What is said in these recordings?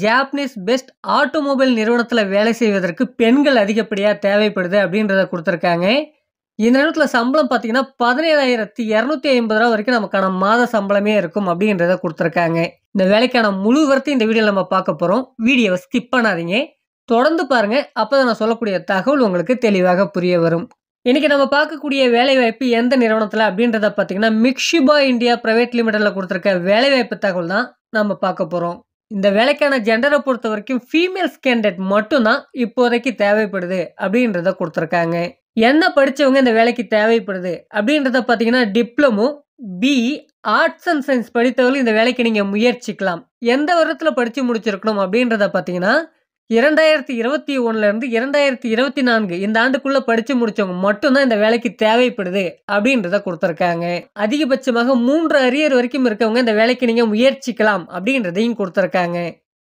Japanese best automobile நிறுவனத்தில் வேலை செய்வதற்கு பெண்கள் அதிகப்படியாக தேவைப்படுது அப்படின்றத கொடுத்துருக்காங்க இந்த நேரத்தில் சம்பளம் பார்த்தீங்கன்னா, பதினேழாயிரத்தி இரநூத்தி ஐம்பது ரூபா வரைக்கும் நமக்கான மாத சம்பளமே இருக்கும் அப்படின்றத கொடுத்துருக்காங்க இந்த வேலைக்கான முழு விவரத்தையும் இந்த வீடியோவில் நம்ம பார்க்க போகிறோம் வீடியோவை ஸ்கிப் பண்ணாதீங்க. தொடர்ந்து பாருங்க. அப்பதான் நான் சொல்லக்கூடிய தகவல் உங்களுக்கு தெளிவாக புரிய வரும். இன்னைக்கு நம்ம பார்க்கக்கூடிய வேலைவாய்ப்பு எந்த நிறுவனத்தில் அப்படின்றத பார்த்தீங்கன்னா, மிக்ஷிபா இந்தியா பிரைவேட் லிமிடெடில் கொடுத்துருக்க வேலைவாய்ப்பு தகவல் தான் நம்ம பார்க்க போகிறோம் இந்த வேலைக்கான ஜெண்டரை பொறுத்த வரைக்கும் ஃபீமேல்ஸ் கேண்டிடேட் மட்டும்தான் இப்போதைக்கு தேவைப்படுது அப்படின்றத கொடுத்துருக்காங்க என்ன படித்தவங்க இந்த வேலைக்கு தேவைப்படுது அப்படின்றத பார்த்தீங்கன்னா, diploma, B arts and science படித்தவர்கள் இந்த வேலைக்கு நீங்கள் முயற்சிக்கலாம். எந்த வருடத்தில் படித்து முடிச்சிருக்கணும் அப்படின்றத பார்த்தீங்கன்னா, இரண்டாயிரத்தி இருபத்தி ஒன்றுலேருந்து இரண்டாயிரத்தி இருபத்தி நான்கு இந்த ஆண்டுக்குள்ளே படித்து முடித்தவங்க மட்டும்தான் இந்த வேலைக்கு தேவைப்படுது அப்படின்றத கொடுத்துருக்காங்க. அதிகபட்சமாக மூன்று அரியர் வரைக்கும் இருக்கவங்க இந்த வேலைக்கு நீங்கள் முயற்சிக்கலாம் அப்படின்றதையும் கொடுத்துருக்காங்க.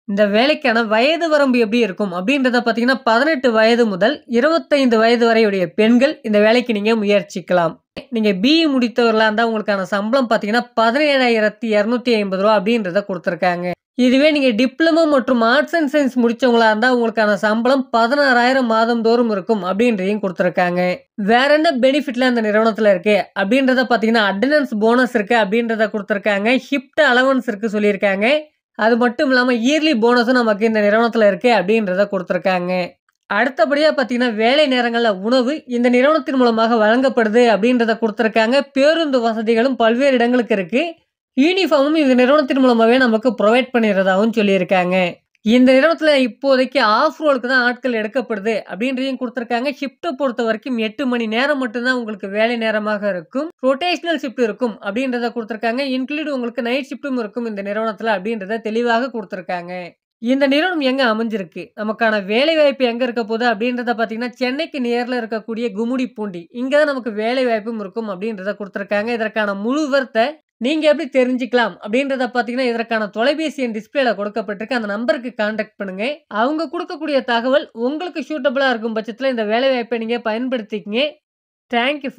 இந்த வேலைக்கான வயது வரம்பு எப்படி இருக்கும் அப்படின்றத பார்த்தீங்கன்னா, 18 வயது முதல் 25 வயது வரையுடைய பெண்கள் இந்த வேலைக்கு நீங்கள் முயற்சிக்கலாம். நீங்கள் பிஇ முடித்தவர்களாக இருந்தால் உங்களுக்கான சம்பளம் பார்த்தீங்கன்னா, பதினேழாயிரத்தி இரநூத்தி ஐம்பது ரூபா அப்படின்றத கொடுத்துருக்காங்க. இதுவே நீங்கள் டிப்ளமோ மற்றும் ஆர்ட்ஸ் அண்ட் சயின்ஸ் முடித்தவங்களா இருந்தால் உங்களுக்கான சம்பளம் பதினாறாயிரம் மாதம் தோறும் இருக்கும் அப்படின்றதையும் கொடுத்துருக்காங்க. வேற என்ன பெனிஃபிட்லாம் இந்த நிறுவனத்தில் இருக்குது அப்படின்றத பார்த்தீங்கன்னா, அட்டண்டன்ஸ் போனஸ் இருக்குது அப்படின்றத கொடுத்துருக்காங்க. ஹிப்ட் அலவன்ஸ் இருக்குது சொல்லியிருக்காங்க. அது மட்டும் இல்லாமல் இயர்லி போனஸும் நமக்கு இந்த நிறுவனத்தில் இருக்குது அப்படின்றத கொடுத்துருக்காங்க. அடுத்தபடியாக பார்த்தீங்கன்னா, வேலை நேரங்களில் உணவு இந்த நிறுவனத்தின் மூலமாக வழங்கப்படுது அப்படின்றத கொடுத்துருக்காங்க. பேருந்து வசதிகளும் பல்வேறு இடங்களுக்கு இருக்குது யூனிஃபார்மும் இந்த நிறுவனத்தின் மூலமாகவே நமக்கு ப்ரொவைட் பண்ணிடுறதாகவும் சொல்லியிருக்காங்க. இந்த நிறுவனத்தில் இப்போதைக்கு ஆஃப் ரோலுக்கு தான் ஆட்கள் எடுக்கப்படுது அப்படின்றதையும் கொடுத்துருக்காங்க ஷிஃப்ட்டை பொறுத்த வரைக்கும் எட்டு மணி நேரம் மட்டும்தான் உங்களுக்கு வேலை நேரமாக இருக்கும். ரொட்டேஷனல் ஷிஃப்ட் இருக்கும் அப்படின்றத கொடுத்துருக்காங்க இன்க்ளூட் உங்களுக்கு நைட் ஷிஃப்ட்டும் இருக்கும் இந்த நிறுவனத்தில் அப்படின்றத தெளிவாக கொடுத்துருக்காங்க இந்த நிறுவனம் எங்கே அமைஞ்சிருக்கு? நமக்கான வேலைவாய்ப்பு எங்கே இருக்க போகுது அப்படின்றத பார்த்தீங்கன்னா, சென்னைக்கு நேரில் இருக்கக்கூடிய குமுடி பூண்டி இங்கே தான் நமக்கு வேலைவாய்ப்பும் இருக்கும் அப்படின்றத கொடுத்துருக்காங்க இதற்கான முழு நீங்க எப்படி தெரிஞ்சுக்கலாம் அப்படின்றத பார்த்தீங்கன்னா, இதற்கான தொலைபேசி எண் டிஸ்ப்ளேல கொடுக்கப்பட்டிருக்கு. அந்த நம்பருக்கு கான்டாக்ட் பண்ணுங்க. அவங்க கொடுக்கக்கூடிய தகவல் உங்களுக்கு சூட்டபிளா இருக்கும் பட்சத்துல இந்த வேலைவாய்ப்ப நீங்க பயன்படுத்திக்கங்க. Thank you